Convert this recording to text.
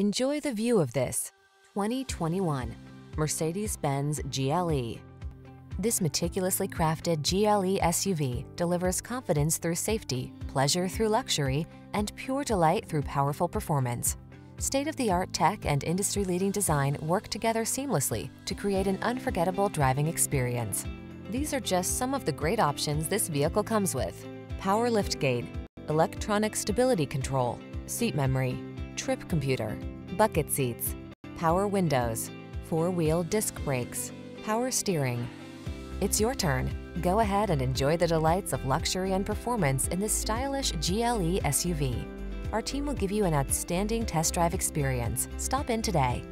Enjoy the view of this 2021 Mercedes-Benz GLE. This meticulously crafted GLE SUV delivers confidence through safety, pleasure through luxury, and pure delight through powerful performance. State-of-the-art tech and industry-leading design work together seamlessly to create an unforgettable driving experience. These are just some of the great options this vehicle comes with. Power liftgate, electronic stability control, seat memory, trip computer, bucket seats, power windows, four-wheel disc brakes, power steering. It's your turn. Go ahead and enjoy the delights of luxury and performance in this stylish GLE SUV. Our team will give you an outstanding test drive experience. Stop in today.